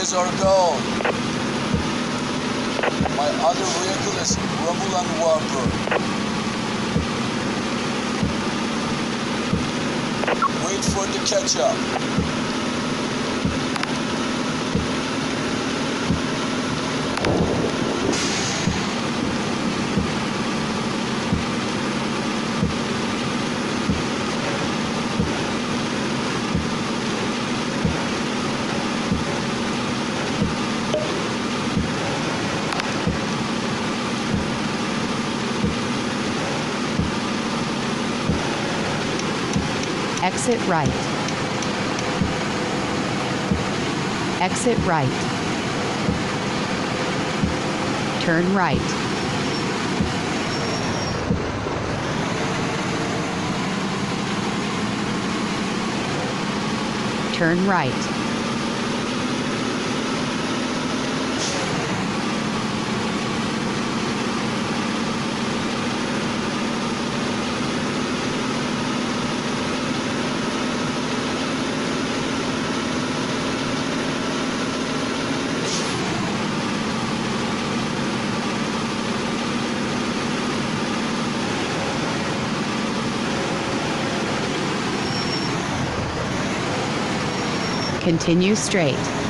Is our goal. My other vehicle is Romulan Warbird. Wait for the catch Exit right. Exit right. Turn right. Turn right. Continue straight.